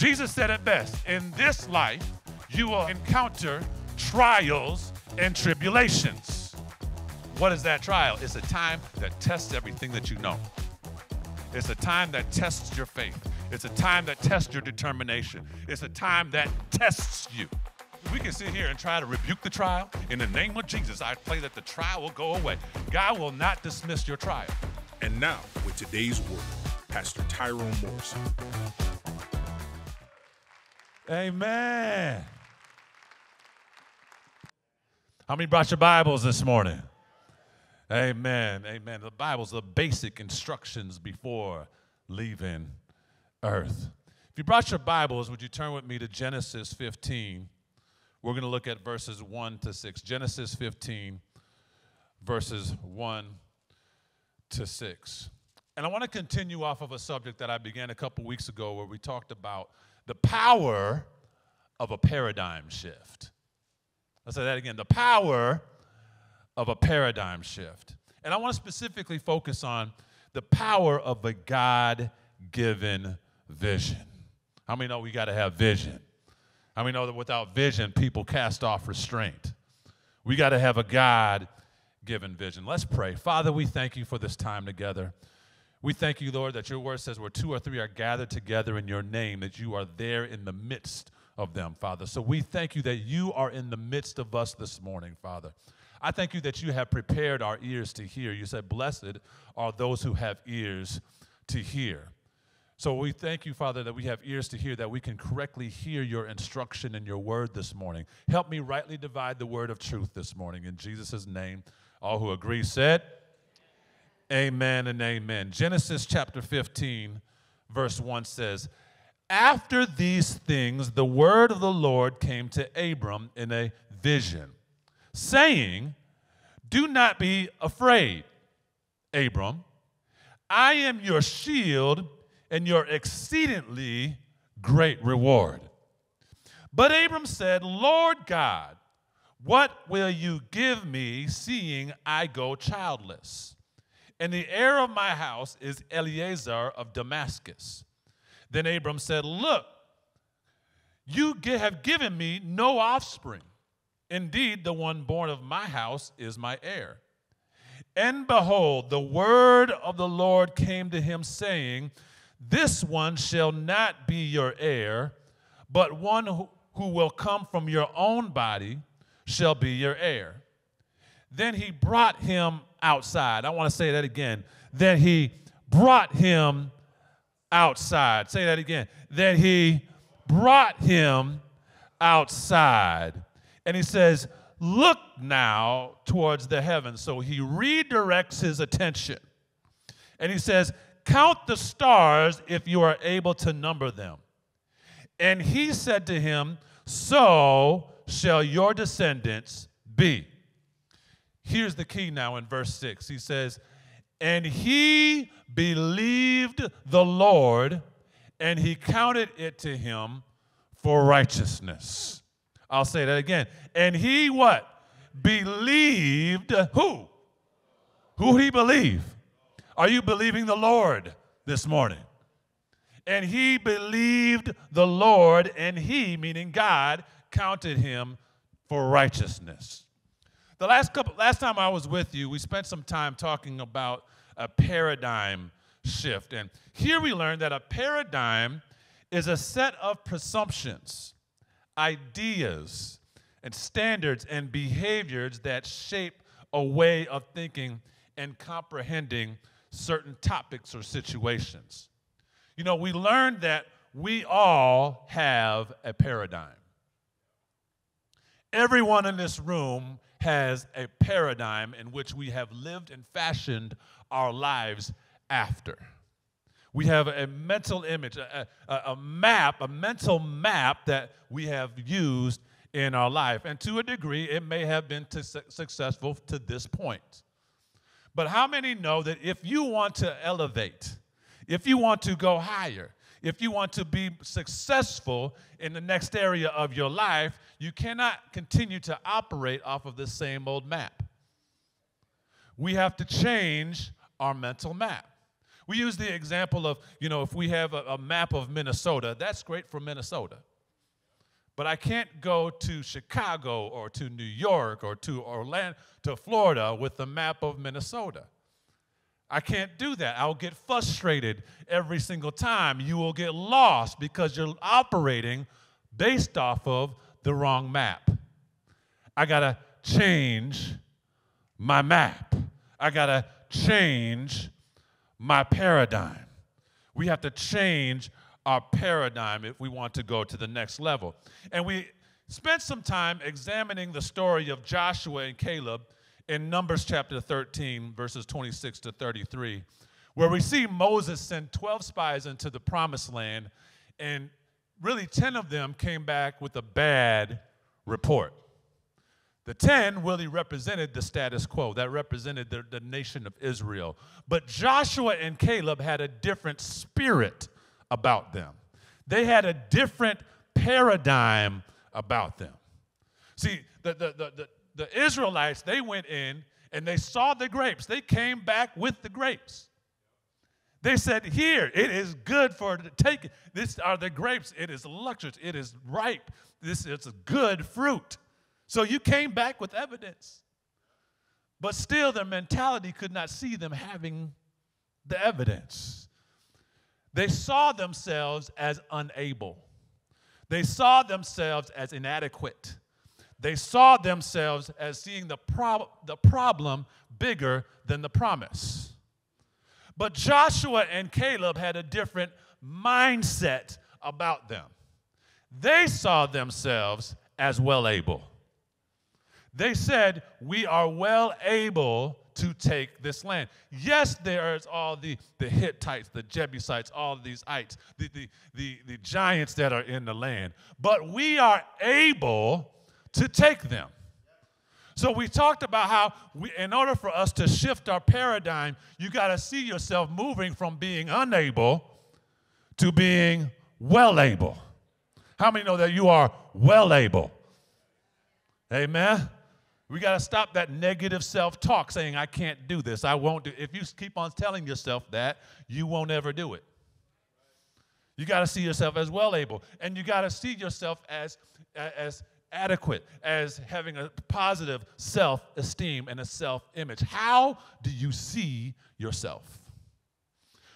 Jesus said it best in this life, you will encounter trials and tribulations. What is that trial? It's a time that tests everything that you know. It's a time that tests your faith. It's a time that tests your determination. It's a time that tests you. We can sit here and try to rebuke the trial. In the name of Jesus, I pray that the trial will go away. God will not dismiss your trial. And now, with today's word, Pastor Tyrone Morrison. Amen. How many brought your Bibles this morning? Amen. Amen. The Bible's the basic instructions before leaving earth. If you brought your Bibles, would you turn with me to Genesis 15? We're going to look at verses 1 to 6. Genesis 15, verses 1 to 6. And I want to continue off of a subject that I began a couple weeks ago where we talked about the power of a paradigm shift. I'll say that again the power of a paradigm shift. And I want to specifically focus on the power of a God given vision. How many know we got to have vision? How many know that without vision, people cast off restraint? We got to have a God given vision. Let's pray. Father, we thank you for this time together. We thank you, Lord, that your word says where two or three are gathered together in your name, that you are there in the midst of them, Father. So we thank you that you are in the midst of us this morning, Father. I thank you that you have prepared our ears to hear. You said, Blessed are those who have ears to hear. So we thank you, Father, that we have ears to hear, that we can correctly hear your instruction and your word this morning. Help me rightly divide the word of truth this morning. In Jesus' name, all who agree said, Amen and amen. Genesis chapter 15, verse 1 says, After these things, the word of the Lord came to Abram in a vision, saying, Do not be afraid, Abram. I am your shield and your exceedingly great reward. But Abram said, Lord God, what will you give me, seeing I go childless? And the heir of my house is Eliezer of Damascus. Then Abram said, Look, you have given me no offspring. Indeed, the one born of my house is my heir. And behold, the word of the Lord came to him, saying, This one shall not be your heir, but one who, will come from your own body shall be your heir. Then he brought him outside. I want to say that again. Then he brought him outside. Say that again. Then he brought him outside. And he says, Look now towards the heavens. So he redirects his attention. And he says, Count the stars if you are able to number them. And he said to him, So shall your descendants be. Here's the key now in verse 6. He says, And he believed the Lord, and he counted it to him for righteousness. I'll say that again. And he what? Believed who? Who did he believe? Are you believing the Lord this morning? And he believed the Lord, and he, meaning God, counted him for righteousness. The last couple last time I was with you, we spent some time talking about a paradigm shift. And here we learned that a paradigm is a set of presumptions, ideas, and standards and behaviors that shape a way of thinking and comprehending certain topics or situations. You know, we learned that we all have a paradigm. Everyone in this room has a paradigm in which we have lived and fashioned our lives after. We have a mental image, a, a, a, map, a mental map that we have used in our life. And to a degree, it may have been su- successful to this point. But how many know that if you want to elevate, if you want to go higher, if you want to be successful in the next area of your life, you cannot continue to operate off of the same old map. We have to change our mental map. We use the example of, you know, if we have a, a map of Minnesota, that's great for Minnesota. But I can't go to Chicago or to New York or to Orlando, to Florida with the map of Minnesota. I can't do that. I'll get frustrated every single time. You will get lost because you're operating based off of the wrong map. I got to change my map. I got to change my paradigm. We have to change our paradigm if we want to go to the next level. And we spent some time examining the story of Joshua and Caleb in Numbers chapter 13, verses 26 to 33, where we see Moses send 12 spies into the promised land, and really 10 of them came back with a bad report. The 10 really represented the status quo, that represented the, the nation of Israel. But Joshua and Caleb had a different spirit about them, they had a different paradigm about them. See, the, the, the, the Israelites, they went in and they saw the grapes. They came back with the grapes. They said, Here, it is good for to take. This are the grapes. It is luxurious. It is ripe. This is a good fruit. So you came back with evidence. But still, their mentality could not see them having the evidence. They saw themselves as unable, they saw themselves as inadequate. They saw themselves as seeing the, prob- the problem bigger than the promise. But Joshua and Caleb had a different mindset about them. They saw themselves as well able. They said, We are well able to take this land. Yes, there's all the, the Hittites, the Jebusites, all these ites, the, the, the, the giants that are in the land, but we are able to take them. So we talked about how we, in order for us to shift our paradigm, you got to see yourself moving from being unable to being well able. How many know that you are well able? Amen. We got to stop that negative self-talk saying I can't do this. I won't do. If you keep on telling yourself that, you won't ever do it. You got to see yourself as well able and you got to see yourself as as adequate as having a positive self esteem and a self image. How do you see yourself?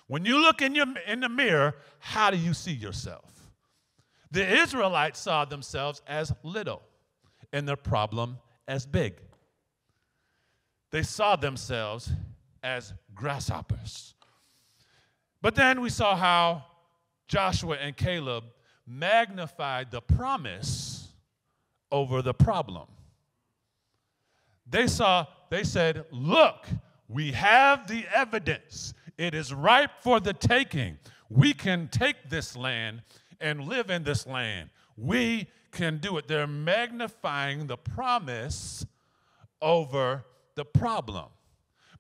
When you look in, your, in the mirror, how do you see yourself? The Israelites saw themselves as little and their problem as big. They saw themselves as grasshoppers. But then we saw how Joshua and Caleb magnified the promise over the problem. They saw, they said, Look, we have the evidence. It is ripe for the taking. We can take this land and live in this land. We can do it. They're magnifying the promise over the problem.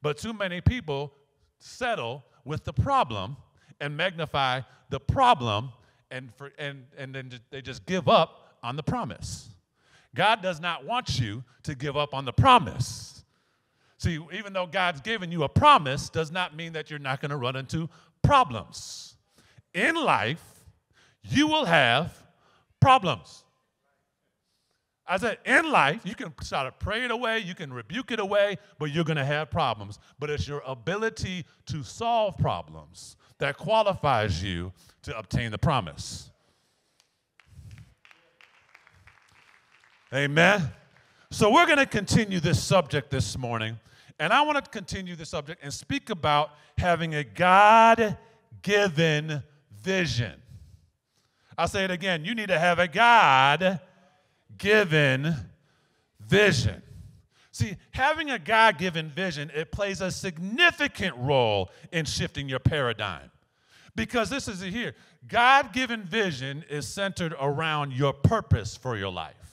But too many people settle with the problem and magnify the problem and, for, and, and then they just give up on the promise. God does not want you to give up on the promise. See, even though God's given you a promise, does not mean that you're not going to run into problems. In life, you will have problems. I said, in life, you can try to pray it away, you can rebuke it away, but you're going to have problems. But it's your ability to solve problems that qualifies you to obtain the promise. Amen. So we're going to continue this subject this morning. And I want to continue the subject and speak about having a God given vision. I'll say it again. You need to have a God given vision. See, having a God given vision, it plays a significant role in shifting your paradigm. Because this is here God given vision is centered around your purpose for your life.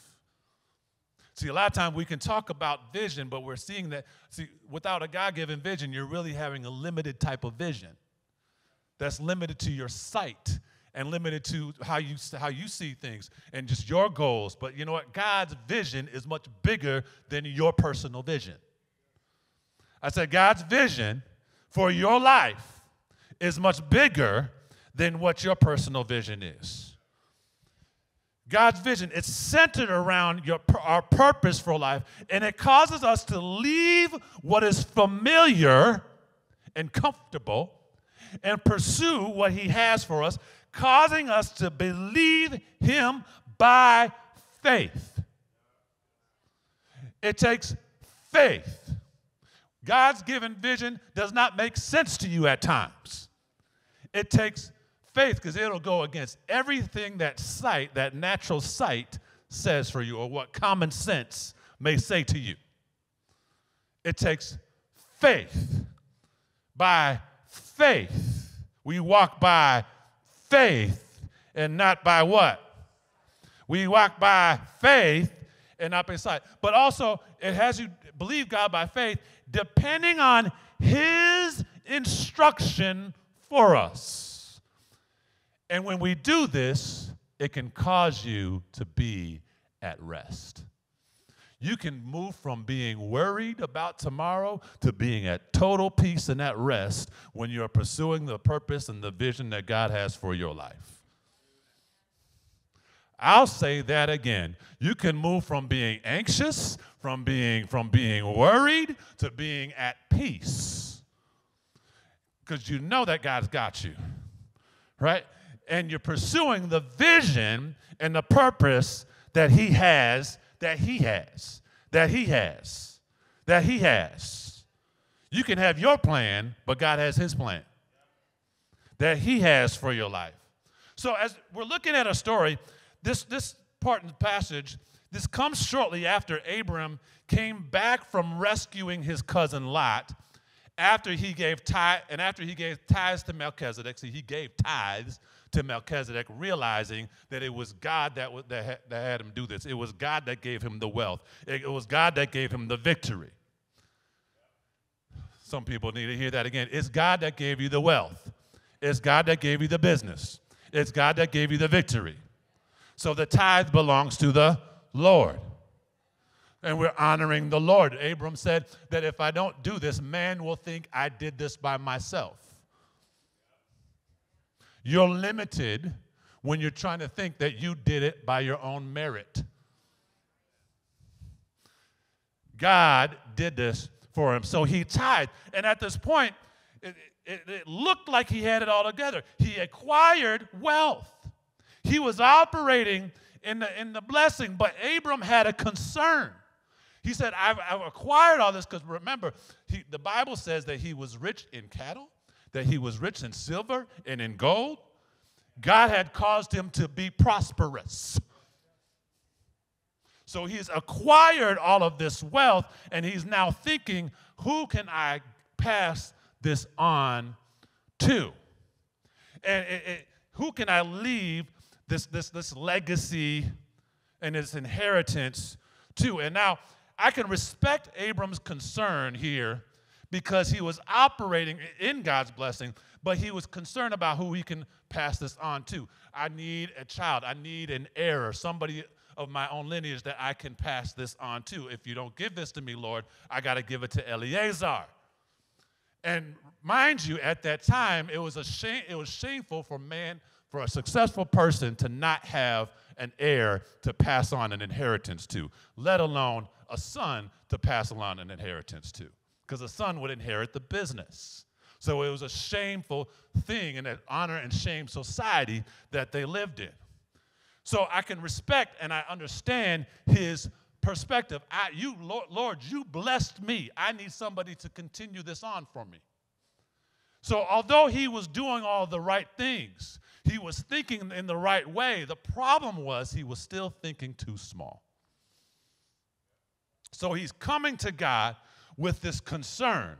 See, a lot of times we can talk about vision, but we're seeing that, see, without a God given vision, you're really having a limited type of vision that's limited to your sight and limited to how you, how you see things and just your goals. But you know what? God's vision is much bigger than your personal vision. I said, God's vision for your life is much bigger than what your personal vision is. God's vision, it's centered around your, our purpose for life, and it causes us to leave what is familiar and comfortable and pursue what He has for us, causing us to believe Him by faith. It takes faith. God's given vision does not make sense to you at times. It takes faith because it'll go against everything that sight, that natural sight, says for you or what common sense may say to you. It takes faith. By faith, we walk by faith and not by what? We walk by faith and not by sight. But also, it has you believe God by faith, depending on His instruction for us. And when we do this, it can cause you to be at rest. You can move from being worried about tomorrow to being at total peace and at rest when you're pursuing the purpose and the vision that God has for your life. I'll say that again. You can move from being anxious, from being from being worried to being at peace. Cuz you know that God's got you. Right? And you're pursuing the vision and the purpose that he has, that he has, that he has, that he has. You can have your plan, but God has his plan that he has for your life. So as we're looking at a story, this, this part in the passage, this comes shortly after Abram came back from rescuing his cousin Lot after he gave tithe, and after he gave tithes to Melchizedek, see, he gave tithes to Melchizedek, realizing that it was God that, was, that, had, that had him do this. It was God that gave him the wealth. It, it was God that gave him the victory. Some people need to hear that again. It's God that gave you the wealth. It's God that gave you the business. It's God that gave you the victory. So the tithe belongs to the Lord. And we're honoring the Lord. Abram said that if I don't do this, man will think I did this by myself. You're limited when you're trying to think that you did it by your own merit. God did this for him. So he tithed. And at this point, it, it, it, looked like he had it all together. He acquired wealth. He was operating in the, in the blessing, but Abram had a concern. He said, I've, I've acquired all this because remember, he, the Bible says that he was rich in cattle, that he was rich in silver and in gold. God had caused him to be prosperous. So he's acquired all of this wealth and he's now thinking, who can I pass this on to? And it, it, who can I leave this, this, this legacy and his inheritance to? And now I can respect Abram's concern here because he was operating in God's blessing, but he was concerned about who he can pass this on to. I need a child, I need an heir, somebody of my own lineage that I can pass this on to. If you don't give this to me, Lord, I got to give it to Eliezer. And mind you, at that time, it was a shame, it was shameful for man for a successful person to not have an heir to pass on an inheritance to, let alone a son to pass along an inheritance to, because the son would inherit the business. So it was a shameful thing in that honor and shame society that they lived in. So I can respect and I understand his perspective. I, you, Lord, Lord, you blessed me. I need somebody to continue this on for me. So although he was doing all the right things, he was thinking in the right way. The problem was he was still thinking too small. So he's coming to God with this concern.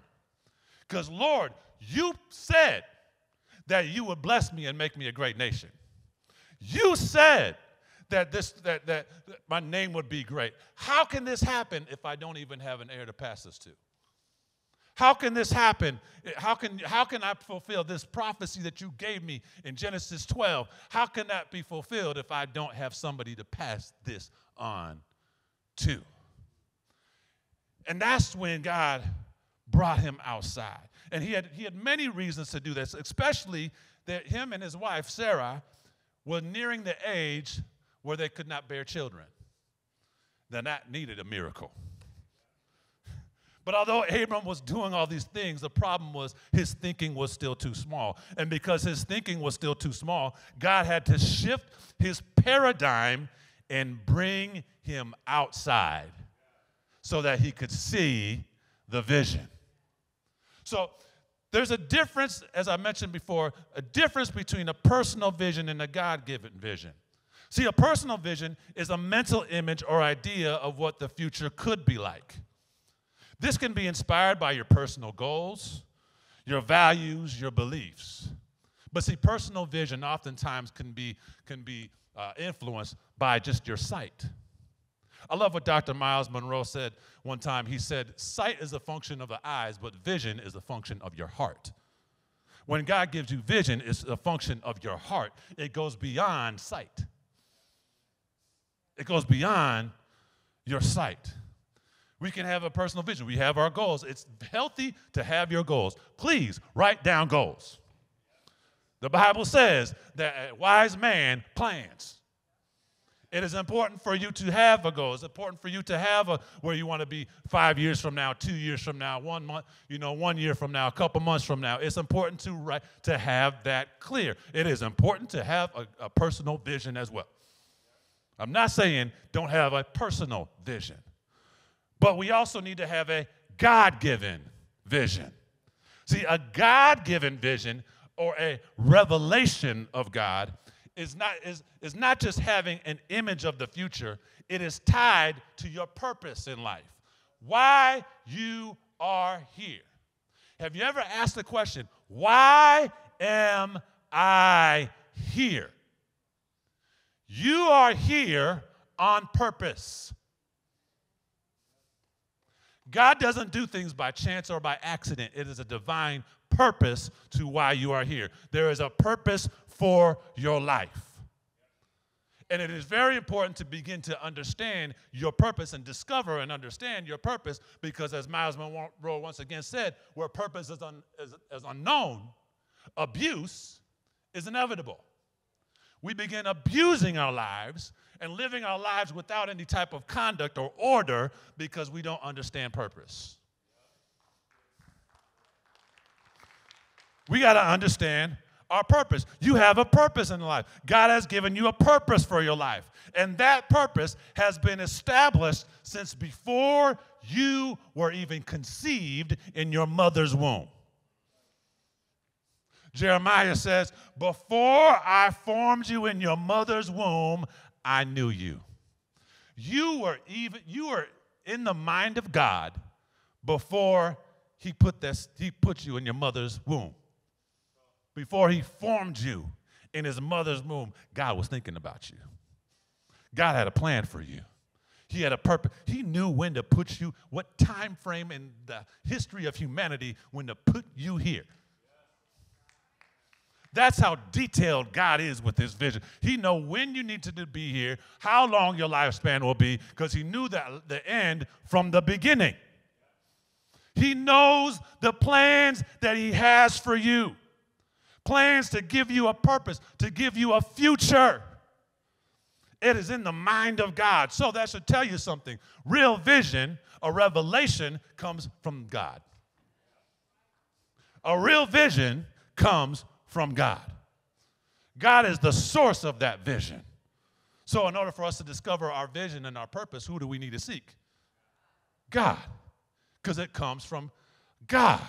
Because, Lord, you said that you would bless me and make me a great nation. You said that this that, that, my name would be great. How can this happen if I don't even have an heir to pass this to? How can this happen? How can, how can I fulfill this prophecy that you gave me in Genesis 12? How can that be fulfilled if I don't have somebody to pass this on to? And that's when God brought him outside. And he had, he had many reasons to do this, especially that him and his wife, Sarah, were nearing the age where they could not bear children. Then that needed a miracle. But although Abram was doing all these things, the problem was his thinking was still too small. And because his thinking was still too small, God had to shift his paradigm and bring him outside so that he could see the vision. So there's a difference, as I mentioned before, a difference between a personal vision and a God given vision. See, a personal vision is a mental image or idea of what the future could be like. This can be inspired by your personal goals, your values, your beliefs. But see, personal vision oftentimes can be, can be uh, influenced by just your sight. I love what Dr. Myles Munroe said one time. He said, Sight is a function of the eyes, but vision is a function of your heart. When God gives you vision, it's a function of your heart. It goes beyond sight, it goes beyond your sight. We can have a personal vision. We have our goals. It's healthy to have your goals. Please write down goals. The Bible says that a wise man plans. It is important for you to have a goal. It's important for you to have a where you want to be five years from now, two years from now, one month, you know, one year from now, a couple months from now. It's important to write, to have that clear. It is important to have a, a personal vision as well. I'm not saying don't have a personal vision, but we also need to have a God-given vision. See, a God-given vision or a revelation of God is not, is, is not just having an image of the future, it is tied to your purpose in life. Why you are here. Have you ever asked the question, why am I here? You are here on purpose. God doesn't do things by chance or by accident. It is a divine purpose to why you are here. There is a purpose for your life. And it is very important to begin to understand your purpose and discover and understand your purpose because, as Myles Munroe once again said, where purpose is, un, is, is unknown, abuse is inevitable. We begin abusing our lives and living our lives without any type of conduct or order because we don't understand purpose. We got to understand our purpose. You have a purpose in life. God has given you a purpose for your life. And that purpose has been established since before you were even conceived in your mother's womb. Jeremiah says, Before I formed you in your mother's womb, I knew you. You were even you were in the mind of God before he put this he put you in your mother's womb before he formed you in his mother's womb, God was thinking about you. God had a plan for you. He had a purpose. He knew when to put you, what time frame in the history of humanity when to put you here. That's how detailed God is with his vision. He know when you need to be here, how long your lifespan will be, because he knew that the end from the beginning. He knows the plans that he has for you plans to give you a purpose, to give you a future. It is in the mind of God. So that should tell you something. Real vision, a revelation, comes from God. A real vision comes from God. God is the source of that vision. So, in order for us to discover our vision and our purpose, who do we need to seek? God, because it comes from God.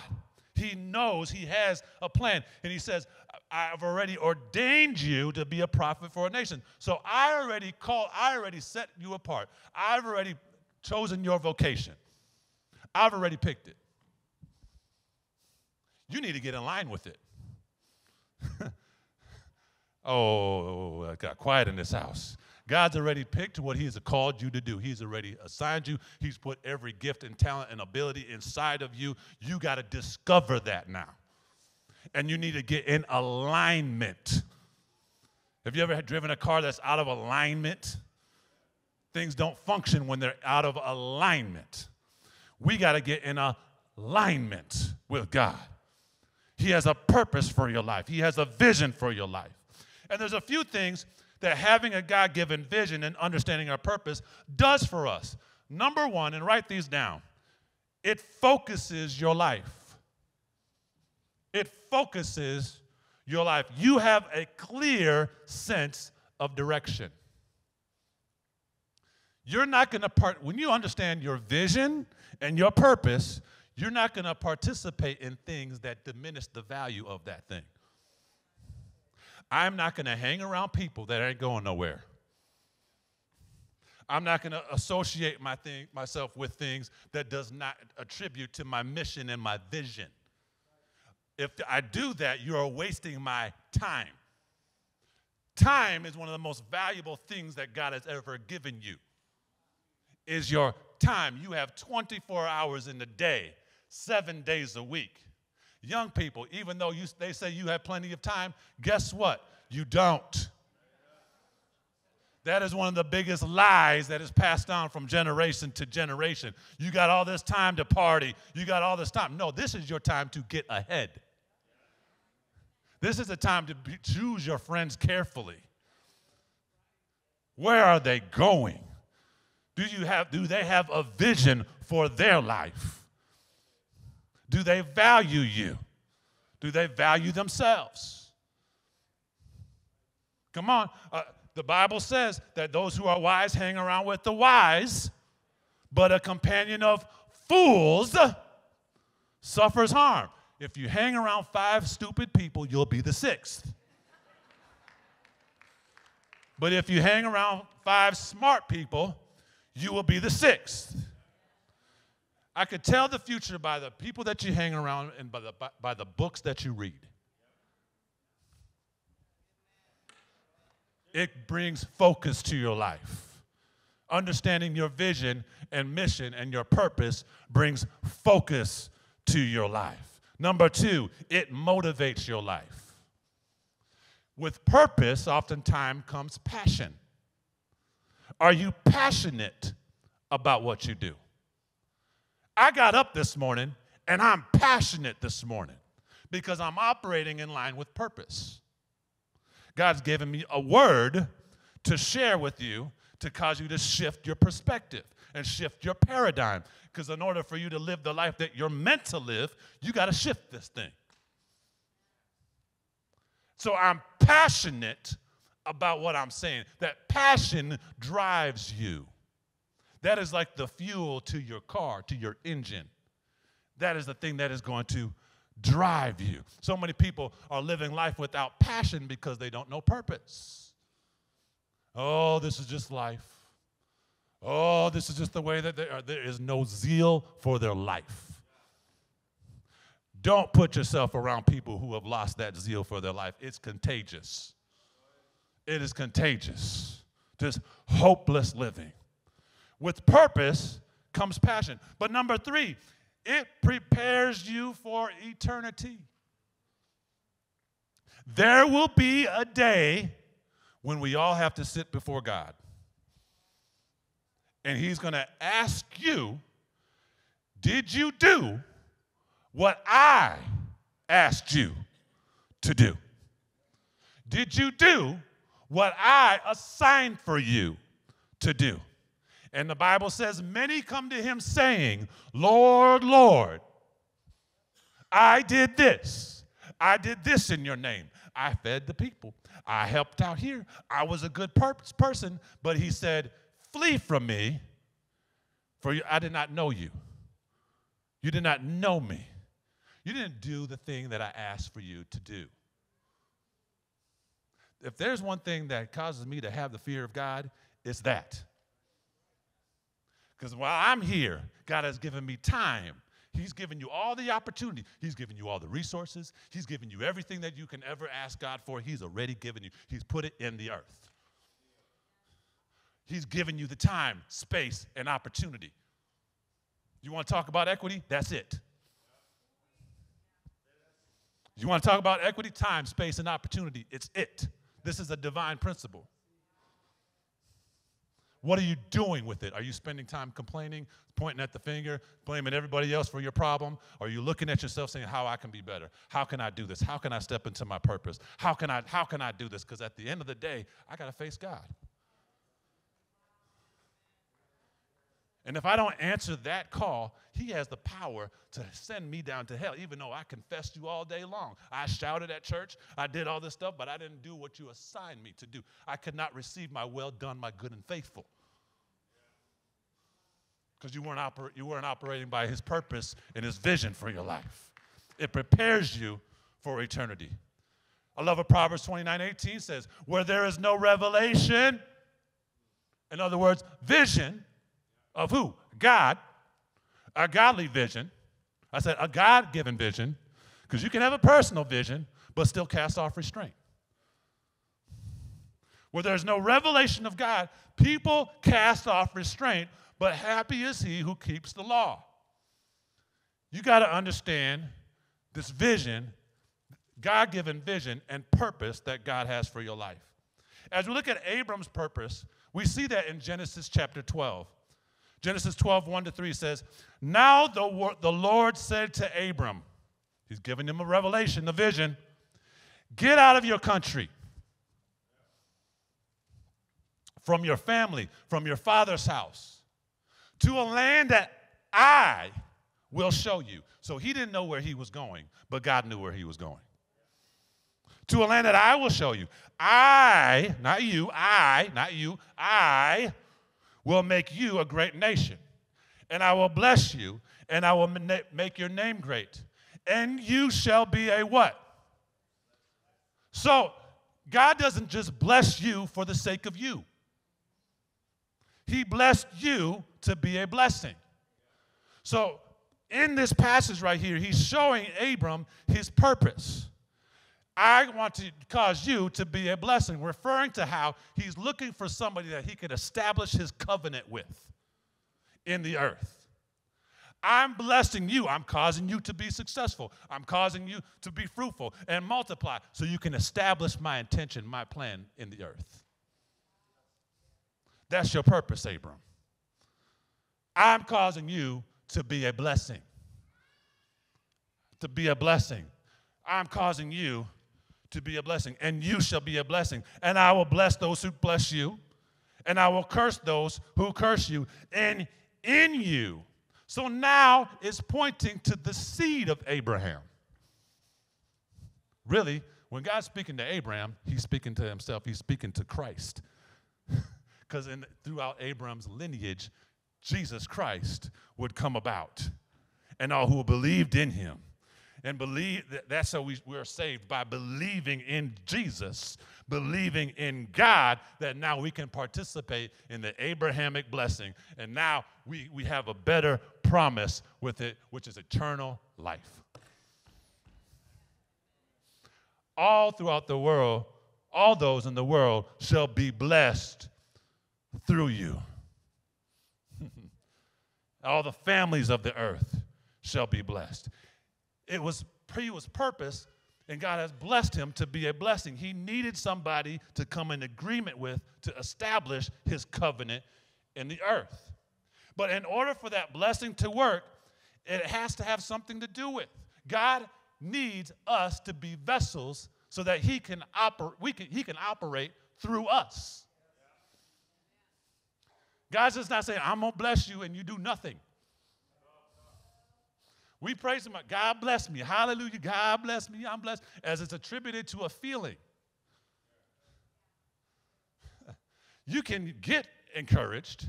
He knows he has a plan. And he says, I've already ordained you to be a prophet for a nation. So I already called, I already set you apart. I've already chosen your vocation. I've already picked it. You need to get in line with it. oh, I got quiet in this house. God's already picked what He has called you to do. He's already assigned you. He's put every gift and talent and ability inside of you. You got to discover that now. And you need to get in alignment. Have you ever driven a car that's out of alignment? Things don't function when they're out of alignment. We got to get in alignment with God. He has a purpose for your life, He has a vision for your life. And there's a few things that having a God given vision and understanding our purpose does for us. Number one, and write these down, it focuses your life. It focuses your life. You have a clear sense of direction. You're not going to part when you understand your vision and your purpose, you're not going to participate in things that diminish the value of that thing. I'm not going to hang around people that ain't going nowhere. I'm not going to associate my thing, myself with things that does not attribute to my mission and my vision. If I do that, you're wasting my time. Time is one of the most valuable things that God has ever given you. Is your time. You have 24 hours in the day, 7 days a week. Young people, even though you, they say you have plenty of time, guess what? You don't. That is one of the biggest lies that is passed on from generation to generation. You got all this time to party. You got all this time. No, this is your time to get ahead. This is the time to choose your friends carefully. Where are they going? Do you have do they have a vision for their life? Do they value you? Do they value themselves? Come on. Uh, the Bible says that those who are wise hang around with the wise, but a companion of fools suffers harm. If you hang around five stupid people, you'll be the sixth. But if you hang around five smart people, you will be the sixth. I could tell the future by the people that you hang around and by the, by, by the books that you read. it brings focus to your life. Understanding your vision and mission and your purpose brings focus to your life. Number two, it motivates your life. With purpose, oftentimes comes passion. Are you passionate about what you do? I got up this morning and I'm passionate this morning because I'm operating in line with purpose. God's given me a word to share with you to cause you to shift your perspective and shift your paradigm. Because in order for you to live the life that you're meant to live, you got to shift this thing. So I'm passionate about what I'm saying. That passion drives you. That is like the fuel to your car, to your engine. That is the thing that is going to drive you. So many people are living life without passion because they don't know purpose. Oh, this is just life. Oh, this is just the way that they are. There is no zeal for their life. Don't put yourself around people who have lost that zeal for their life. It's contagious. It is contagious. Just hopeless living. With purpose comes passion. But number three, it prepares you for eternity. There will be a day when we all have to sit before God. And He's going to ask you, Did you do what I asked you to do? Did you do what I assigned for you to do? And the Bible says, Many come to him saying, Lord, Lord, I did this. I did this in your name. I fed the people. I helped out here. I was a good person. But he said, Flee from me, for I did not know you. You did not know me. You didn't do the thing that I asked for you to do. If there's one thing that causes me to have the fear of God, it's that. Because while I'm here, God has given me time. He's given you all the opportunity. He's given you all the resources. He's given you everything that you can ever ask God for. He's already given you. He's put it in the earth. He's given you the time, space, and opportunity. You want to talk about equity? That's it. You want to talk about equity, time, space, and opportunity? It's it. This is a divine principle. What are you doing with it? Are you spending time complaining, pointing at the finger, blaming everybody else for your problem? Are you looking at yourself saying, How I can be better? How can I do this? How can I step into my purpose? How can I, how can I do this? Because at the end of the day, I got to face God. And if I don't answer that call, he has the power to send me down to hell, even though I confessed you all day long. I shouted at church, I did all this stuff, but I didn't do what you assigned me to do. I could not receive my well done, my good and faithful. Because you, weren't oper- you weren't operating by his purpose and his vision for your life. It prepares you for eternity. I love what Proverbs 29 18 says, where there is no revelation, in other words, vision, of who? God. A godly vision. I said a God given vision, because you can have a personal vision, but still cast off restraint. Where there's no revelation of God, people cast off restraint, but happy is he who keeps the law. You got to understand this vision, God given vision and purpose that God has for your life. As we look at Abram's purpose, we see that in Genesis chapter 12. Genesis 12, 1 to 3 says, Now the, the Lord said to Abram, He's giving him a revelation, the vision, get out of your country, from your family, from your father's house, to a land that I will show you. So he didn't know where he was going, but God knew where he was going. To a land that I will show you. I, not you, I, not you, I will make you a great nation. And I will bless you, and I will make your name great. And you shall be a what? So, God doesn't just bless you for the sake of you. He blessed you to be a blessing. So, in this passage right here, he's showing Abram his purpose. I want to cause you to be a blessing, referring to how he's looking for somebody that he can establish his covenant with in the earth. I'm blessing you. I'm causing you to be successful. I'm causing you to be fruitful and multiply so you can establish my intention, my plan in the earth. That's your purpose, Abram. I'm causing you to be a blessing. To be a blessing. I'm causing you to be a blessing, and you shall be a blessing. And I will bless those who bless you, and I will curse those who curse you. And in you. So now it's pointing to the seed of Abraham. Really, when God's speaking to Abraham, he's speaking to himself, he's speaking to Christ. Because in throughout Abraham's lineage, Jesus Christ would come about, and all who believed in him and believe that that's how we, we're saved by believing in Jesus, believing in God, that now we can participate in the Abrahamic blessing. And now we, we have a better promise with it, which is eternal life. All throughout the world, all those in the world shall be blessed through you. all the families of the earth shall be blessed. It was he was purpose, and God has blessed him to be a blessing. He needed somebody to come in agreement with to establish his covenant in the earth. But in order for that blessing to work, it has to have something to do with. God needs us to be vessels so that he can operate we can, he can operate through us. God's just not saying, I'm gonna bless you and you do nothing. We praise Him. God bless me. Hallelujah. God bless me. I'm blessed. As it's attributed to a feeling. you can get encouraged.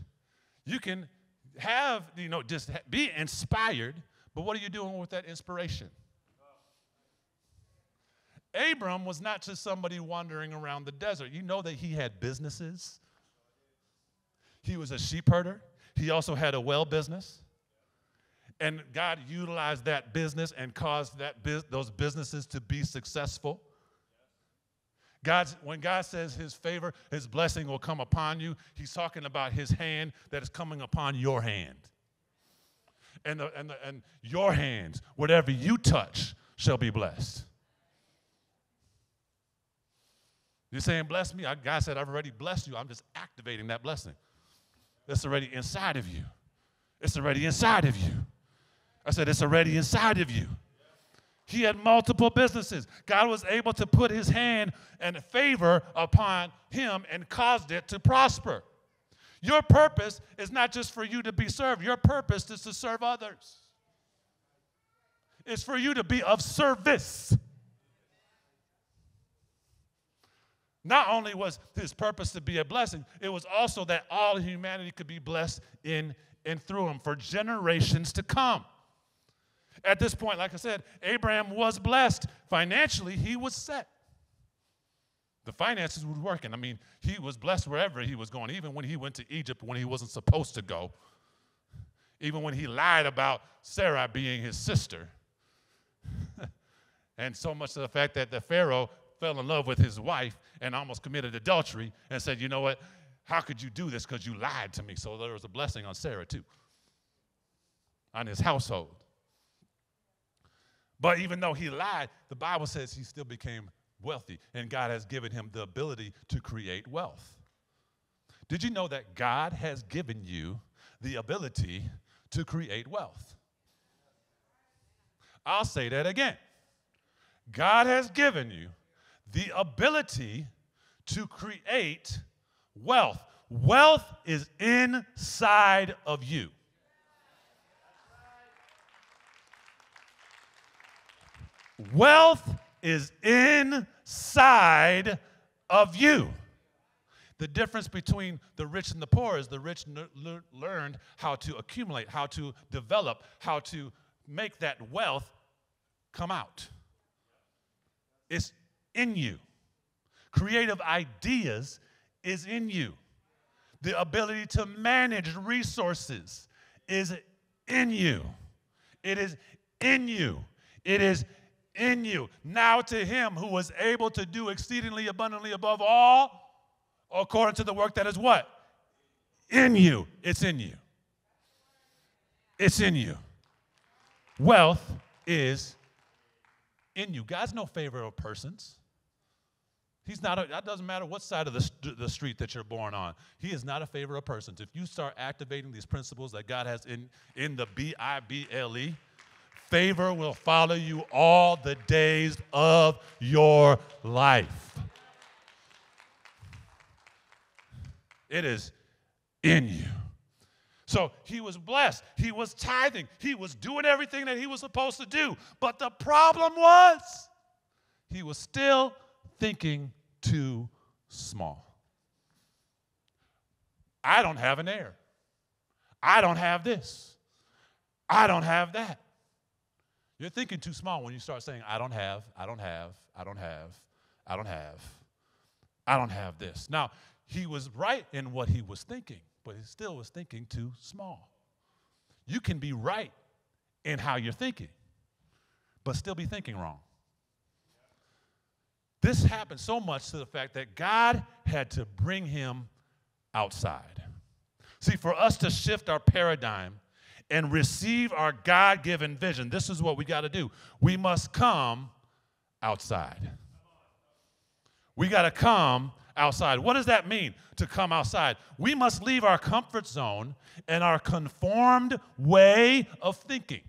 You can have, you know, just be inspired. But what are you doing with that inspiration? Abram was not just somebody wandering around the desert. You know that he had businesses. He was a sheep herder. He also had a well business. And God utilized that business and caused that those businesses to be successful. God's, when God says his favor, his blessing will come upon you, he's talking about his hand that is coming upon your hand. And, the, and, the, and your hands, whatever you touch, shall be blessed. You're saying, bless me? God said, I've already blessed you. I'm just activating that blessing. It's already inside of you. It's already inside of you. I said, It's already inside of you. He had multiple businesses. God was able to put his hand and favor upon him and caused it to prosper. Your purpose is not just for you to be served, your purpose is to serve others. It's for you to be of service. Not only was his purpose to be a blessing, it was also that all humanity could be blessed in and through him for generations to come. At this point, like I said, Abraham was blessed. Financially, he was set. The finances were working. I mean, he was blessed wherever he was going, even when he went to Egypt when he wasn't supposed to go, even when he lied about Sarah being his sister. and so much to the fact that the Pharaoh fell in love with his wife and almost committed adultery and said, You know what? How could you do this? Because you lied to me. So there was a blessing on Sarah, too, on his household. But even though he lied, the Bible says he still became wealthy, and God has given him the ability to create wealth. Did you know that God has given you the ability to create wealth? I'll say that again. God has given you the ability to create wealth. Wealth is inside of you. Wealth is inside of you. The difference between the rich and the poor is the rich learned how to accumulate, how to develop, how to make that wealth come out. It's in you. Creative ideas is in you. The ability to manage resources is in you. It is in you. It is in you. Now to him who was able to do exceedingly abundantly above all, according to the work that is what? In you. It's in you. It's in you. Wealth is in you. God's no favor of persons. He's not, a, that doesn't matter what side of the, the street that you're born on. He is not a favor of persons. If you start activating these principles that God has in, in the B I B L E, favor will follow you all the days of your life. It is in you. So he was blessed. He was tithing. He was doing everything that he was supposed to do. But the problem was, he was still thinking too small. I don't have an heir. I don't have this. I don't have that. You're thinking too small when you start saying, I don't have, I don't have, I don't have, I don't have, I don't have this. Now, he was right in what he was thinking, but he still was thinking too small. You can be right in how you're thinking, but still be thinking wrong. This happened so much to the fact that God had to bring him outside. See, for us to shift our paradigm and receive our God given vision, this is what we got to do. We must come outside. We got to come outside. What does that mean to come outside? We must leave our comfort zone and our conformed way of thinking.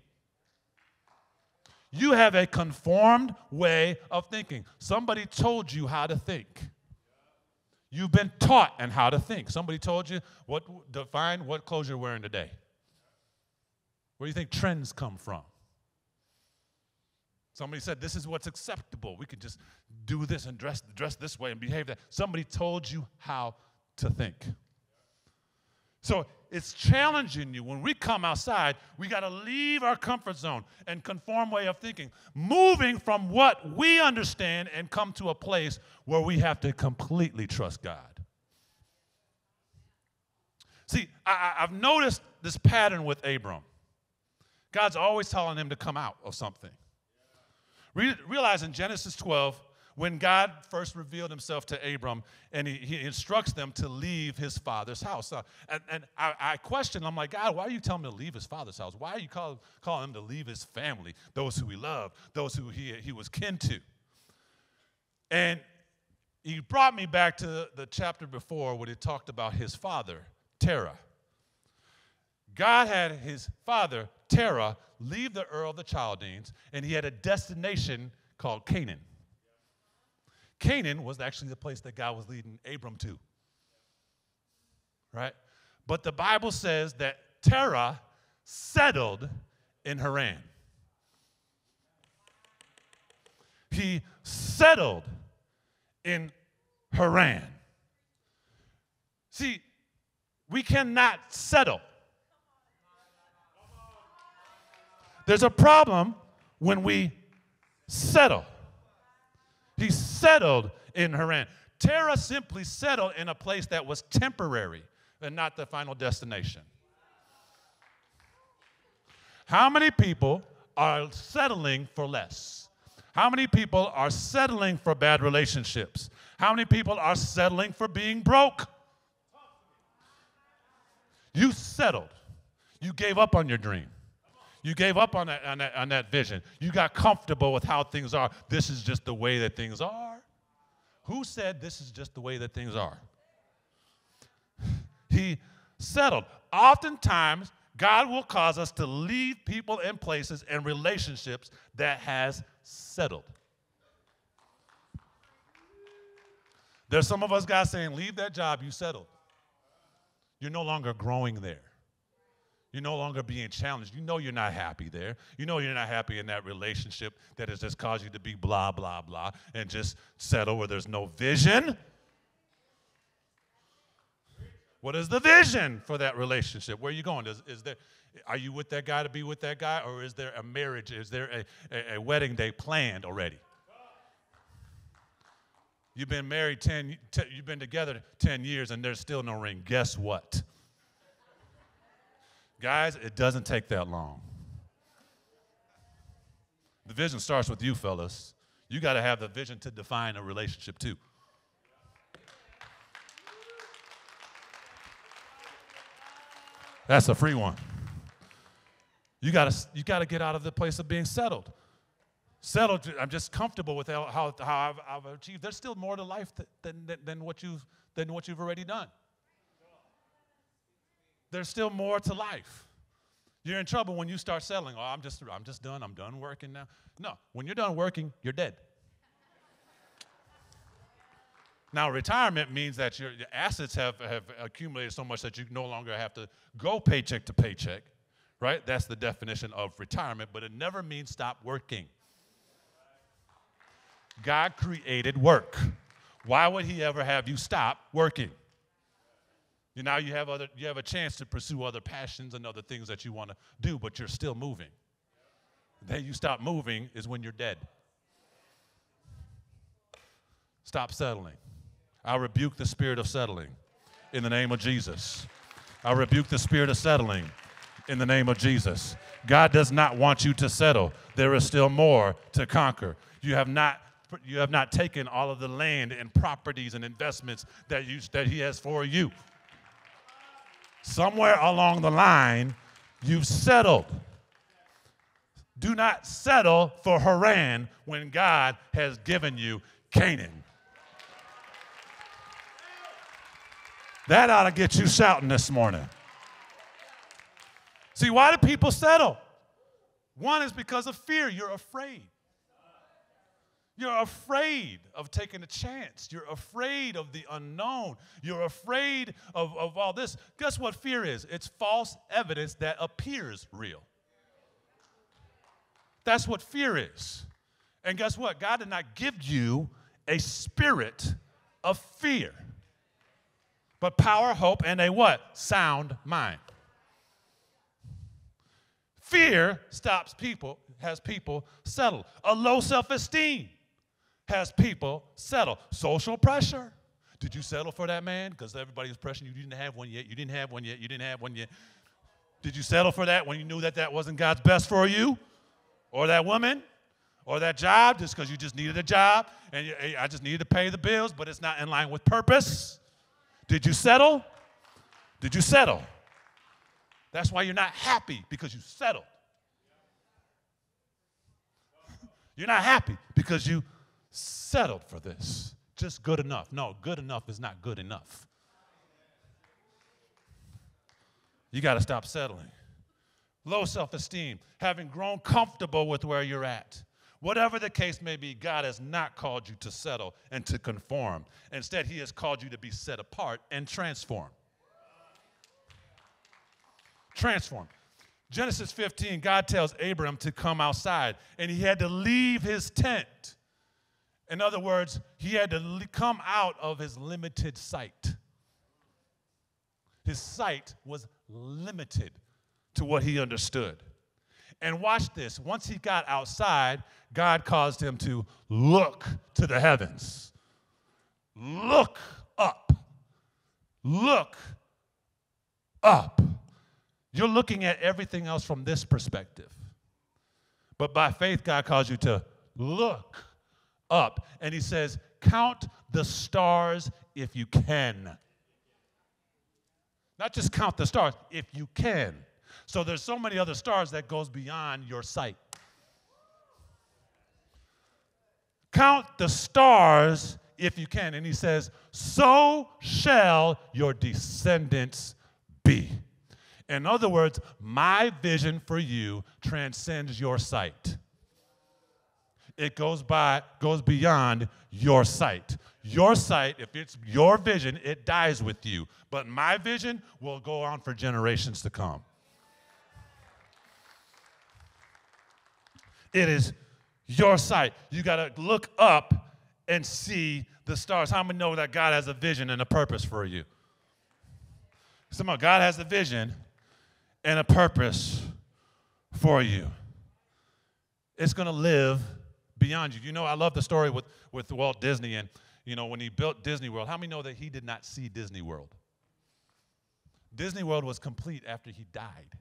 You have a conformed way of thinking. Somebody told you how to think. You've been taught and how to think. Somebody told you what define what clothes you're wearing today. Where do you think trends come from? Somebody said this is what's acceptable. We could just do this and dress dress this way and behave that. Somebody told you how to think. So it's challenging you. When we come outside, we got to leave our comfort zone and conform way of thinking, moving from what we understand and come to a place where we have to completely trust God. See, I, have noticed this pattern with Abram. God's always telling him to come out of something. Re- realize in Genesis 12, when God first revealed himself to Abram and he, he instructs them to leave his father's house. Uh, and and I, I question, I'm like, God, why are you telling him to leave his father's house? Why are you call, calling him to leave his family, those who he loved, those who he, he was kin to? And he brought me back to the chapter before when he talked about his father, Terah. God had his father, Terah, leave the Ur of the Chaldeans, and he had a destination called Canaan. Canaan was actually the place that God was leading Abram to. Right? But the Bible says that Terah settled in Haran. He settled in Haran. See, we cannot settle. There's a problem when we settle. He settled in Haran. Terah simply settled in a place that was temporary and not the final destination. How many people are settling for less? How many people are settling for bad relationships? How many people are settling for being broke? You settled. You gave up on your dream. You gave up on that, on that, on that vision. You got comfortable with how things are. This is just the way that things are. Who said this is just the way that things are? He settled. Oftentimes, God will cause us to leave people and places and relationships that has settled. There's some of us guys saying, leave that job, you settled. You're no longer growing there. You're no longer being challenged. You know you're not happy there. You know you're not happy in that relationship that has just caused you to be blah, blah, blah, and just settle where there's no vision. What is the vision for that relationship? Where are you going? Is, is there, are you with that guy to be with that guy, or is there a marriage? Is there a, a, a wedding day planned already? You've been married 10, t- you've been together 10 years and there's still no ring. Guess what? Guys, it doesn't take that long. The vision starts with you, fellas. You got to have the vision to define a relationship, too. That's a free one. You got to you got to get out of the place of being settled. Settled, I'm just comfortable with how, how, I've, I've, achieved. There's still more to life than, than, than, what you've, than what you've already done. There's still more to life. You're in trouble when you start selling. Oh, I'm just, I'm just done. I'm done working now. No, when you're done working, you're dead. Now, retirement means that your, your, assets have, have accumulated so much that you no longer have to go paycheck to paycheck, right? That's the definition of retirement, but it never means stop working. God created work. Why would He ever have you stop working? You now you have other you have a chance to pursue other passions and other things that you want to do, but you're still moving. Then you stop moving is when you're dead. Stop settling. I rebuke the spirit of settling in the name of Jesus. I rebuke the spirit of settling in the name of Jesus. God does not want you to settle. There is still more to conquer. You have not you have not taken all of the land and properties and investments that, you, that He has for you. Somewhere along the line, you've settled. Do not settle for Haran when God has given you Canaan. That ought to get you shouting this morning. See, why do people settle? One is because of fear. You're afraid. You're afraid of taking a chance. You're afraid of the unknown. You're afraid of, of all this. Guess what fear is? It's false evidence that appears real. That's what fear is. And guess what? God did not give you a spirit of fear, but power, hope, and a what? Sound mind. Fear stops people, has people settle. A low self esteem has people settle. Social pressure. Did you settle for that man? Because everybody was pressuring you. You didn't have one yet. You didn't have one yet. You didn't have one yet. Did you settle for that when you knew that that wasn't God's best for you? Or that woman? Or that job just because you just needed a job and you, I just needed to pay the bills, but it's not in line with purpose? Did you settle? Did you settle? That's why you're not happy because you settled. You're not happy because you settled for this. Just good enough. No, good enough is not good enough. you got to stop settling. Low self esteem, having grown comfortable with where you're at. Whatever the case may be, God has not called you to settle and to conform. Instead, He has called you to be set apart and transformed. Transform. Genesis 15, God tells Abram to come outside, and he had to leave his tent. In other words, he had to come out of his limited sight. His sight was limited to what he understood. And watch this once he got outside, God caused him to look to the heavens. Look up. Look up. You're looking at everything else from this perspective. But by faith, God calls you to look up. And he says, Count the stars if you can. Not just count the stars, if you can. So there's so many other stars that goes beyond your sight. Count the stars if you can. And he says, So shall your descendants be. In other words, my vision for you transcends your sight. It goes by goes beyond your sight. Your sight, if it's your vision, it dies with you. But my vision will go on for generations to come. It is your sight. You got to look up and see the stars. How many know that God has a vision and a purpose for you? Somehow, God has a vision and a purpose for you. It's going to live beyond you. You know, I love the story with, with Walt Disney and, you know, when he built Disney World. How many know that he did not see Disney World? Disney World was complete after he died.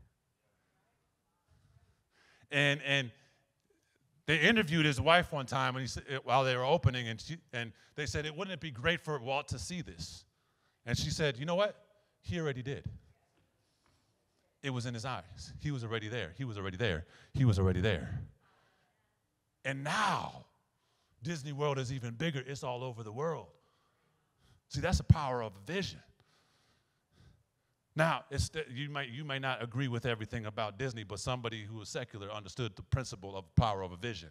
And, and they interviewed his wife one time he while they were opening, and, she, and they said, it, Wouldn't it be great for Walt to see this? And she said, You know what? He already did. It was in his eyes. He was already there. He was already there. He was already there. And now, Disney World is even bigger. It's all over the world. See, that's the power of vision. Now, you, might, you may not agree with everything about Disney, but somebody who was secular understood the principle of power of a vision.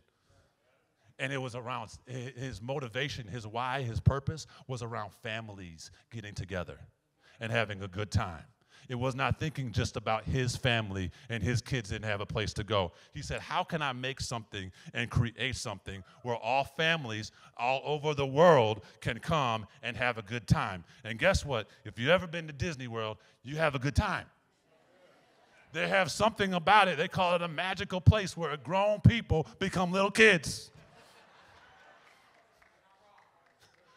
And it was around his motivation, his why, his purpose was around families getting together and having a good time. It was not thinking just about his family and his kids didn't have a place to go. He said, How can I make something and create something where all families all over the world can come and have a good time? And guess what? If you've ever been to Disney World, you have a good time. They have something about it. They call it a magical place where grown people become little kids.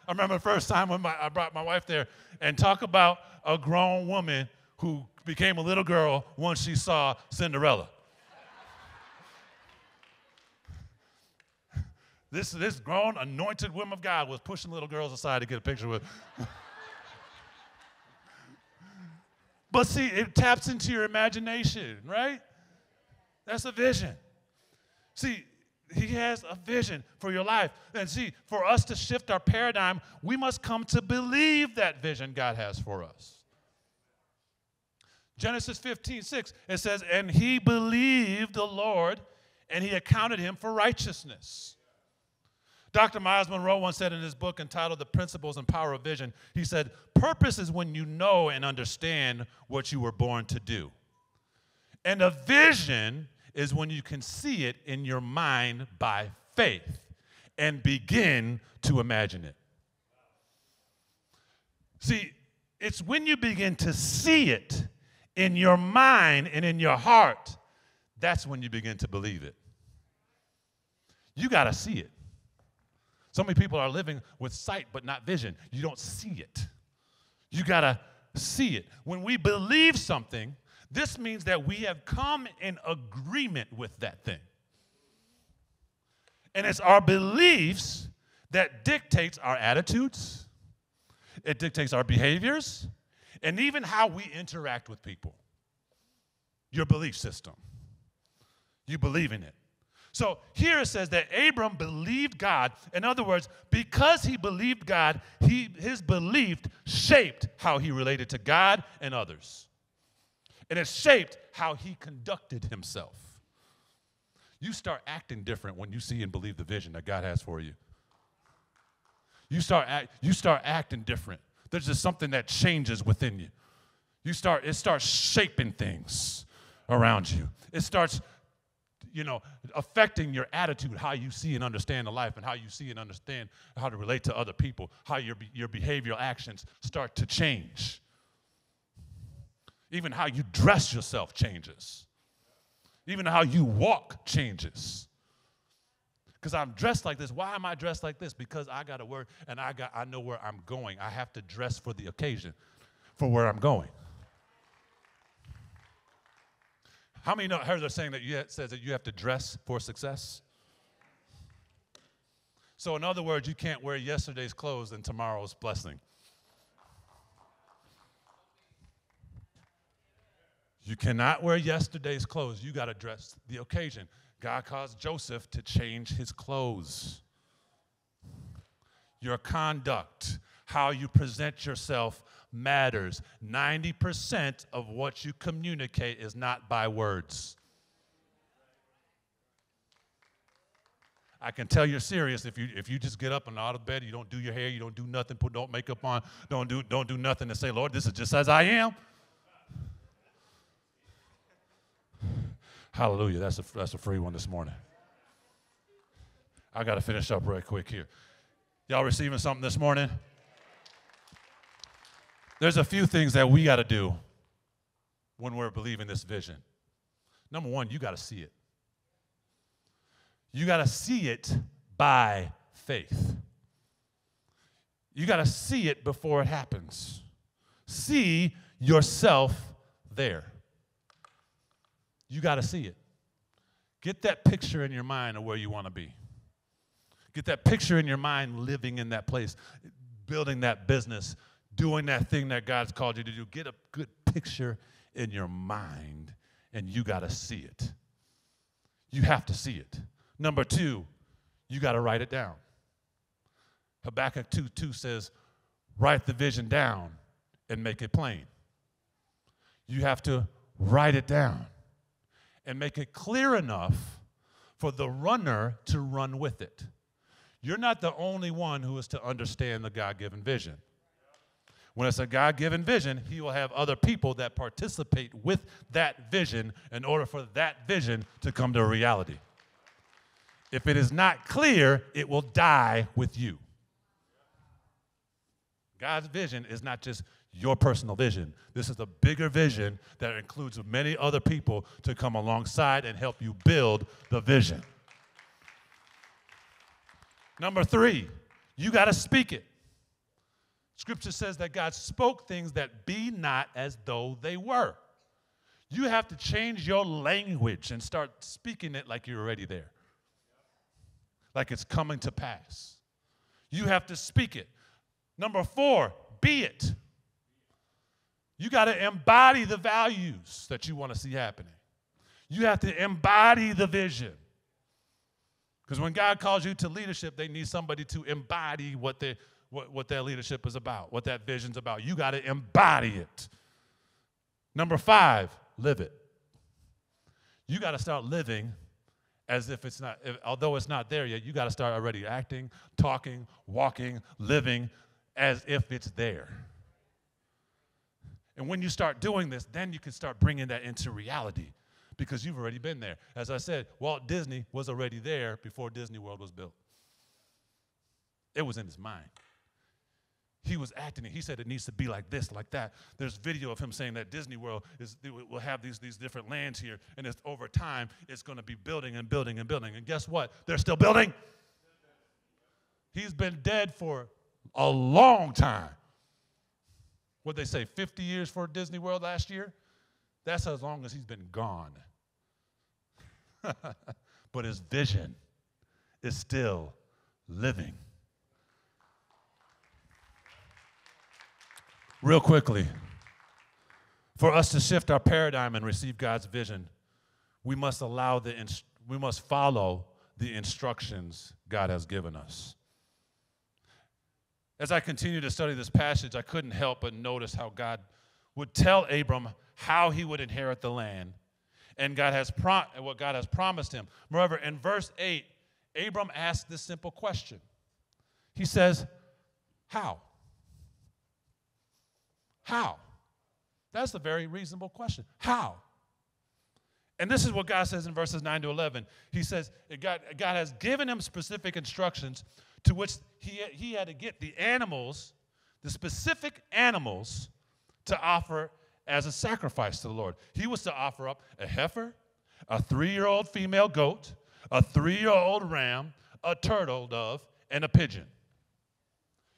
I remember the first time when my, I brought my wife there and talk about a grown woman who became a little girl once she saw Cinderella. this, this grown, anointed woman of God was pushing little girls aside to get a picture with. but see, it taps into your imagination, right? That's a vision. See, he has a vision for your life. And see, for us to shift our paradigm, we must come to believe that vision God has for us. Genesis 15, 6, it says, And he believed the Lord, and he accounted him for righteousness. Dr. Myles Munroe once said in his book entitled The Principles and Power of Vision, he said, Purpose is when you know and understand what you were born to do. And a vision is when you can see it in your mind by faith and begin to imagine it. See, it's when you begin to see it in your mind and in your heart, that's when you begin to believe it. You got to see it. So many people are living with sight but not vision. You don't see it. You got to see it. When we believe something, this means that we have come in agreement with that thing. And it's our beliefs that dictates our attitudes, it dictates our behaviors, and even how we interact with people. Your belief system. You believe in it. So here it says that Abram believed God. In other words, because he believed God, he, his belief shaped how he related to God and others. And it shaped how he conducted himself. You start acting different when you see and believe the vision that God has for you. You start, act, you start acting different. There's just something that changes within you. You start, it starts shaping things around you. It starts, you know, affecting your attitude, how you see and understand the life, and how you see and understand how to relate to other people, how your, your behavioral actions start to change. Even how you dress yourself changes. Even how you walk changes. Because I'm dressed like this. Why am I dressed like this? Because I got to work and I got I know where I'm going. I have to dress for the occasion, for where I'm going. How many know heard the saying that you says that you have to dress for success? So in other words, you can't wear yesterday's clothes and tomorrow's blessing. You cannot wear yesterday's clothes. You got to dress the occasion. God caused Joseph to change his clothes. Your conduct, how you present yourself, matters. 90% of what you communicate is not by words. I can tell you're serious if you if you just get up and out of bed, you don't do your hair, you don't do nothing, put don't makeup on, don't do don't do nothing and say, Lord, this is just as I am. Hallelujah. That's a, that's a free one this morning. I got to finish up right quick here. Y'all receiving something this morning? There's a few things that we got to do when we're believing this vision. Number one, you got to see it. You got to see it by faith. You got to see it before it happens. See yourself there. You got to see it. Get that picture in your mind of where you want to be. Get that picture in your mind living in that place, building that business, doing that thing that God's called you to do. Get a good picture in your mind, and you got to see it. You have to see it. Number two, you got to write it down. Habakkuk 2 2 says, Write the vision down and make it plain. You have to write it down and make it clear enough for the runner to run with it. You're not the only one who is to understand the God given vision. When it's a God given vision, He will have other people that participate with that vision in order for that vision to come to reality. If it is not clear, it will die with you. God's vision is not just your personal vision. This is a bigger vision that includes many other people to come alongside and help you build the vision. Number three, you got to speak it. Scripture says that God spoke things that be not as though they were. You have to change your language and start speaking it like you're already there, like it's coming to pass. You have to speak it. Number four, be it. You got to embody the values that you want to see happening. You have to embody the vision. Because when God calls you to leadership, they need somebody to embody what, they, what, what their leadership is about, what that vision's about. You got to embody it. Number five, live it. You got to start living as if it's not, if, although it's not there yet, you got to start already acting, talking, walking, living as if it's there. And when you start doing this, then you can start bringing that into reality because you've already been there. As I said, Walt Disney was already there before Disney World was built. It was in his mind. He was acting it. He said it needs to be like this, like that. There's video of him saying that Disney World is will have these, these different lands here, and it's over time it's going to be building and building and building. And guess what? They're still building. He's been dead for a long time what they say, 50 years for Disney World last year? That's as long as he's been gone. but his vision is still living. Real quickly, for us to shift our paradigm and receive God's vision, we must allow the we must follow the instructions God has given us. As I continued to study this passage, I couldn't help but notice how God would tell Abram how he would inherit the land and God has prom- what God has promised him. Moreover, in verse 8, Abram asked this simple question. He says, How? How? That's a very reasonable question. How? And this is what God says in verses 9 to 11. He says, God, God has given him specific instructions to which he, he had to get the animals, the specific animals, to offer as a sacrifice to the Lord. He was to offer up a heifer, a three year old female goat, a three year old ram, a turtle dove, and a pigeon.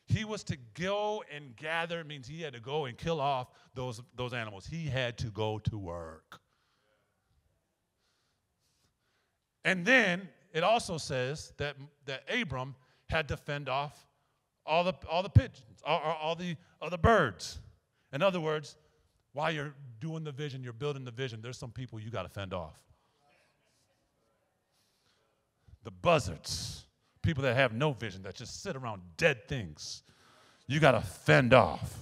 He was to go and gather, means he had to go and kill off those, those animals. He had to go to work. And then it also says that, that Abram had to fend off all the, all the pigeons, all, all the, the birds. In other words, while you're doing the vision, you're building the vision, there's some people you got to fend off. The buzzards, people that have no vision, that just sit around dead things, you got to fend off.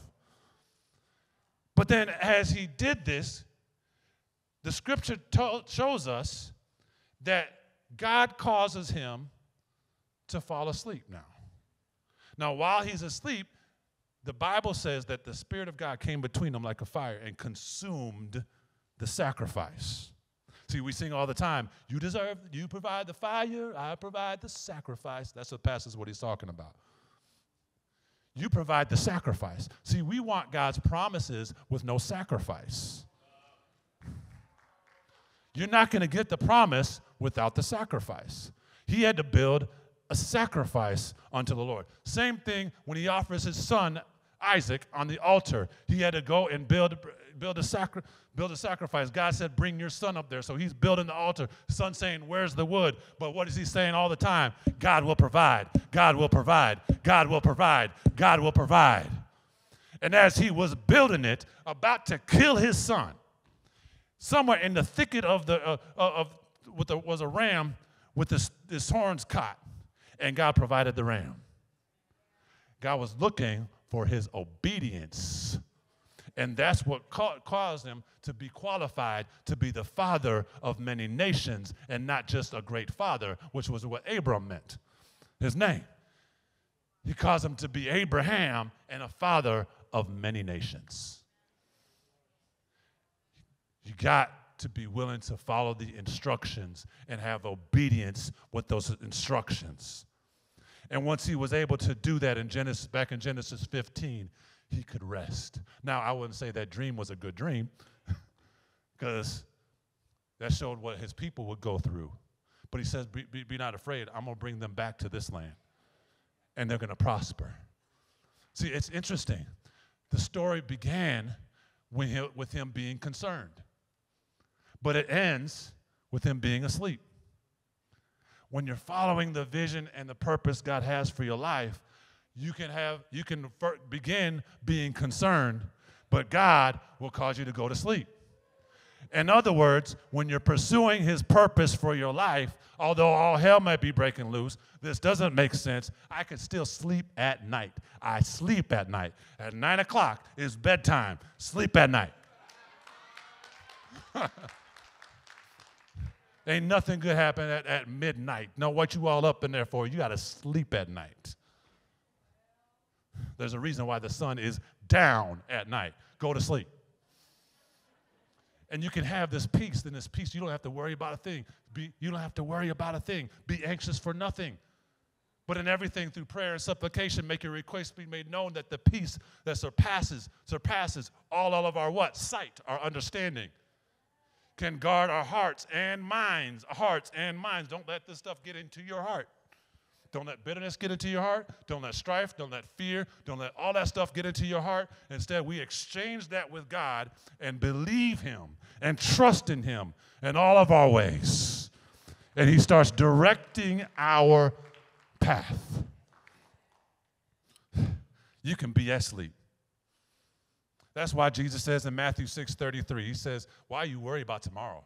But then, as he did this, the scripture to- shows us that God causes him to fall asleep now. Now, while he's asleep, the Bible says that the Spirit of God came between them like a fire and consumed the sacrifice. See, we sing all the time, you deserve, you provide the fire, I provide the sacrifice. That's what pastor's what he's talking about. You provide the sacrifice. See, we want God's promises with no sacrifice. You're not going to get the promise without the sacrifice. He had to build a sacrifice unto the Lord. Same thing when he offers his son Isaac on the altar. He had to go and build, build, a, sacri- build a sacrifice. God said, Bring your son up there. So he's building the altar. Son saying, Where's the wood? But what is he saying all the time? God will provide. God will provide. God will provide. God will provide. And as he was building it, about to kill his son, somewhere in the thicket of the uh, of with the, was a ram with his, his horns caught, and God provided the ram. God was looking for his obedience. And that's what ca- caused him to be qualified to be the father of many nations and not just a great father, which was what Abram meant, his name. He caused him to be Abraham and a father of many nations. You got to be willing to follow the instructions and have obedience with those instructions. And once he was able to do that in Genesis, back in Genesis 15, he could rest. Now, I wouldn't say that dream was a good dream because that showed what his people would go through. But he says, be, be, be not afraid. I'm going to bring them back to this land and they're going to prosper. See, it's interesting. The story began with him being concerned, but it ends with him being asleep when you're following the vision and the purpose God has for your life, you can have you can begin being concerned, but God will cause you to go to sleep. In other words, when you're pursuing his purpose for your life, although all hell might be breaking loose, this doesn't make sense. I can still sleep at night. I sleep at night. At nine o'clock is bedtime. Sleep at night. Ain't nothing good happen at, at midnight. No, what you all up in there for? You got to sleep at night. There's a reason why the sun is down at night. Go to sleep. And you can have this peace. In this peace, you don't have to worry about a thing. Be, you don't have to worry about a thing. Be anxious for nothing. But in everything, through prayer and supplication, make your requests be made known that the peace that surpasses, surpasses all, all of our what? Sight, our understanding can guard our hearts and minds, hearts and minds. Don't let this stuff get into your heart. Don't let bitterness get into your heart. Don't let strife. Don't let fear. Don't let all that stuff get into your heart. Instead, we exchange that with God and believe Him and trust in Him in all of our ways. And He starts directing our path. You can be asleep. That's why Jesus says in Matthew 6 33, he says, Why you worry about tomorrow?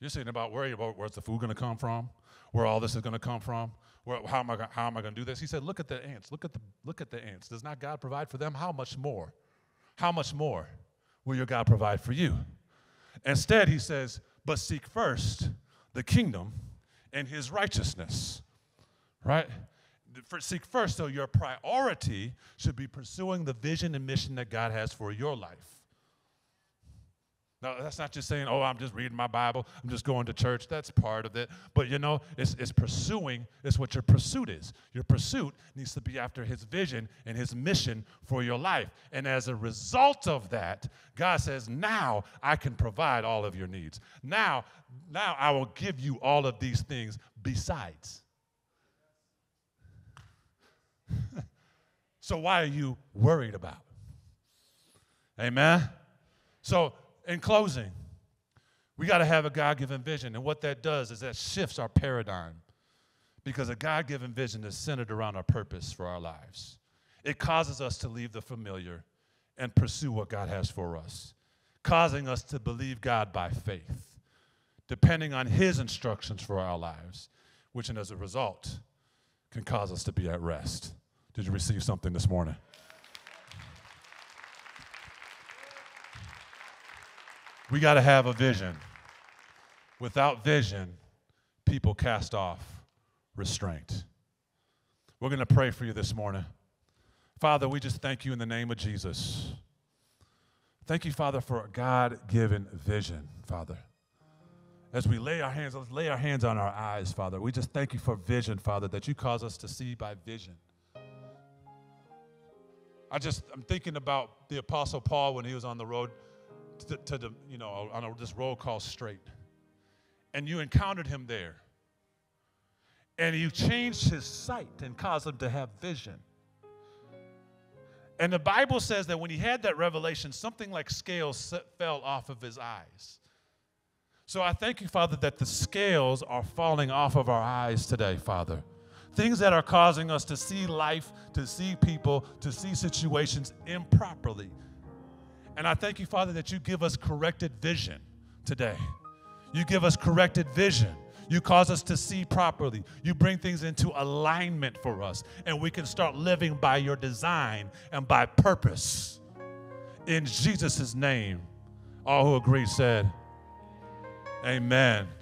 You're sitting about worry about where's the food going to come from, where all this is going to come from, where, how am I, how am I going to do this? He said, Look at the ants. Look at the, look at the ants. Does not God provide for them? How much more? how much more will your God provide for you? Instead, he says, but seek first the kingdom and his righteousness, right? Seek first, so your priority should be pursuing the vision and mission that God has for your life. Now, that's not just saying, oh, I'm just reading my Bible, I'm just going to church. That's part of it. But you know, it's, it's pursuing, it's what your pursuit is. Your pursuit needs to be after his vision and his mission for your life. And as a result of that, God says, now I can provide all of your needs. Now, now I will give you all of these things besides. so why are you worried about? Amen. So in closing, we got to have a God given vision. And what that does is that shifts our paradigm because a God given vision is centered around our purpose for our lives. It causes us to leave the familiar and pursue what God has for us, causing us to believe God by faith, depending on His instructions for our lives, which, and as a result, can cause us to be at rest. Did you receive something this morning? We got to have a vision. Without vision, people cast off restraint. We're going to pray for you this morning. Father, we just thank you in the name of Jesus. Thank you, Father, for a God given vision, Father. As we lay our hands, let's lay our hands on our eyes, Father. We just thank you for vision, Father, that you cause us to see by vision. I just, I'm thinking about the Apostle Paul when he was on the road to, to the, you know, on a, this road called Straight. And you encountered him there. And you changed his sight and caused him to have vision. And the Bible says that when he had that revelation, something like scales fell off of his eyes. So I thank you, Father, that the scales are falling off of our eyes today, Father. Things that are causing us to see life, to see people, to see situations improperly, and I thank you, Father, that you give us corrected vision today. You give us corrected vision. You cause us to see properly. You bring things into alignment for us, and we can start living by your design and by purpose. In Jesus' name, all who agree said, Amen.